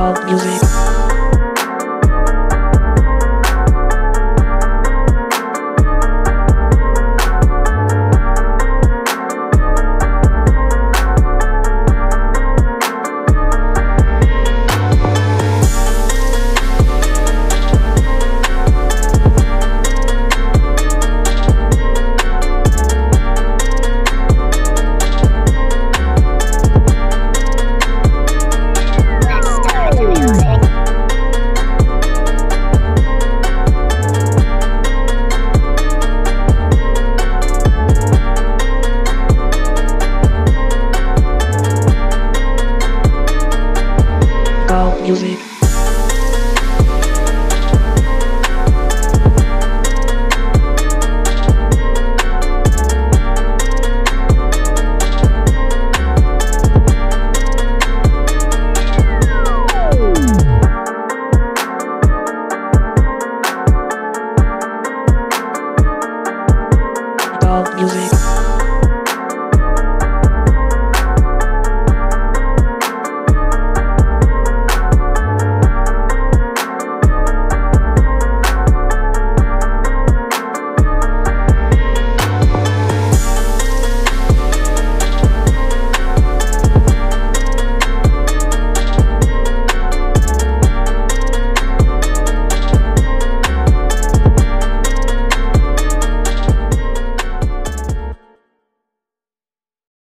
Music. music. music.